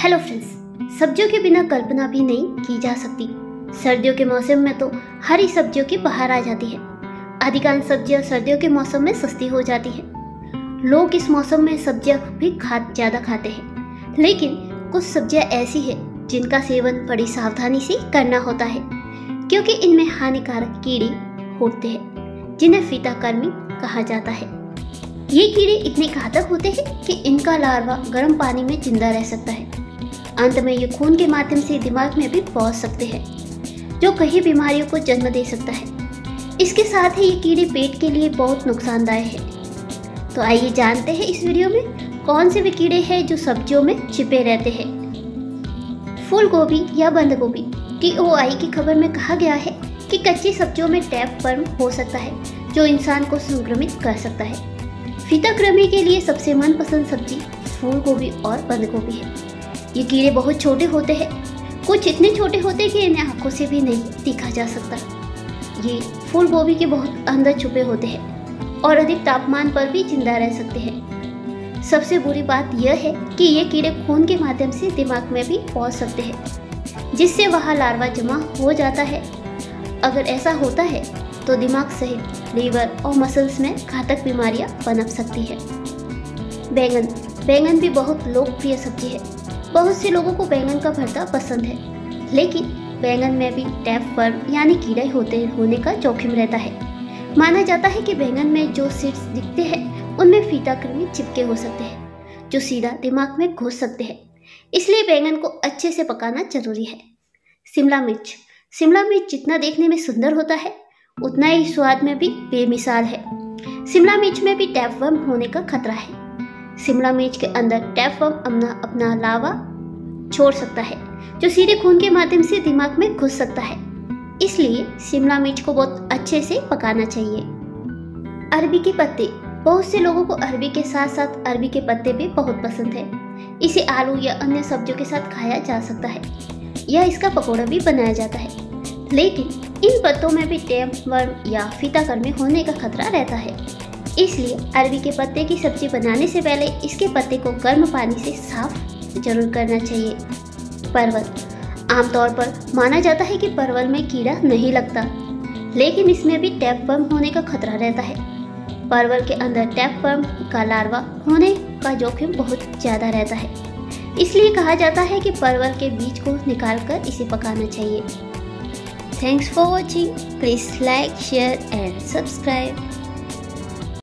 Hello friends सब्जियों के बिना कल्पना भी नहीं की जा सकती। सर्दियों के मौसम में तो हरी सब्जियों की बाहर आ जाती है। अधिकांश सब्ज़ियाँ सर्दियों के मौसम में सस्ती हो जाती है। लोग इस मौसम में सब्ज़ियाँ भी खा, ज़्यादा खाते हैं। लेकिन कुछ सब्ज़ियाँ ऐसी है जिनका सेवन बड़ी सावधानी से करना होता है, क्योंकि इनमें हानिकारक कीड़े होते हैं, जिन्हें फीताकर्मी कहा जाता है। ये कीड़े इतने घातक होते हैं कि इनका लार्वा गर्म पानी में ज़िंदा रह सकता है। अंत में ये खून के माध्यम से दिमाग में भी पहुँच सकते हैं, जो कई बीमारियों को जन्म दे सकता है। इसके साथ ही ये कीड़े पेट के लिए बहुत नुकसानदायक है। तो आइए जानते हैं इस वीडियो में कौन से वे कीड़े हैं जो सब्जियों में छिपे रहते हैं। फूल गोभी या बंद गोभी की ओ आई की खबर में कहा गया है कि कच्ची सब्जियों में टैप फर्म हो सकता है, जो इंसान को संक्रमित कर सकता है। फीताक्रमी के लिए सबसे मनपसंद सब्ज़ी फूल गोभी और बंद गोभी है। ये कीड़े बहुत छोटे होते हैं। कुछ इतने छोटे होते कि इन्हें आँखों से भी नहीं देखा जा सकता। ये फूल गोभी के बहुत अंदर छुपे होते हैं और अधिक तापमान पर भी ज़िंदा रह सकते हैं। सबसे बुरी बात यह है कि ये कीड़े खून के माध्यम से दिमाग में भी पहुँच सकते हैं, जिससे वहाँ लार्वा जमा हो जाता है। अगर ऐसा होता है तो दिमाग सहित लीवर और मसल्स में घातक बीमारियाँ पनप सकती है। बैंगन। बैंगन भी बहुत लोकप्रिय सब्ज़ी है। बहुत से लोगों को बैंगन का भरता पसंद है, लेकिन बैंगन में भी टैप वर्म यानी कीड़े होते होने का जोखिम रहता है। माना जाता है कि बैंगन में जो सीड्स दिखते हैं, उनमें फीता कृमि चिपके हो सकते हैं, जो सीधा दिमाग में घुस सकते हैं। इसलिए बैंगन को अच्छे से पकाना ज़रूरी है। शिमला मिर्च। शिमला मिर्च जितना देखने में सुंदर होता है, उतना ही स्वाद में भी बेमिसाल है। शिमला मिर्च में भी टैपवर्म होने का खतरा है। शिमला मिर्च के अंदर टैपवर्म अपना अपना लावा छोड़ सकता है, जो सीधे खून के माध्यम से दिमाग में घुस सकता है। इसलिए शिमला मिर्च को बहुत अच्छे से पकाना चाहिए। अरबी के पत्ते, बहुत से लोगों को अरबी के साथ साथ अरबी के पत्ते भी बहुत पसंद है। इसे आलू या अन्य सब्जियों के साथ खाया जा सकता है, या इसका पकौड़ा भी बनाया जाता है। लेकिन इन पत्तों में भी टेम, वर्म या फीताकर्मी होने का खतरा रहता है। इसलिए अरबी के पत्ते की सब्ज़ी बनाने से पहले इसके पत्ते को गर्म पानी से साफ़ ज़रूर करना चाहिए। परवल। आमतौर पर माना जाता है कि परवल में कीड़ा नहीं लगता, लेकिन इसमें भी टैप वर्म होने का खतरा रहता है। परवल के अंदर टैप वर्म का लार्वा होने का जोखिम बहुत ज़्यादा रहता है। इसलिए कहा जाता है कि परवल के बीज को निकाल कर इसे पकाना चाहिए। Thanks for watching please like share and subscribe.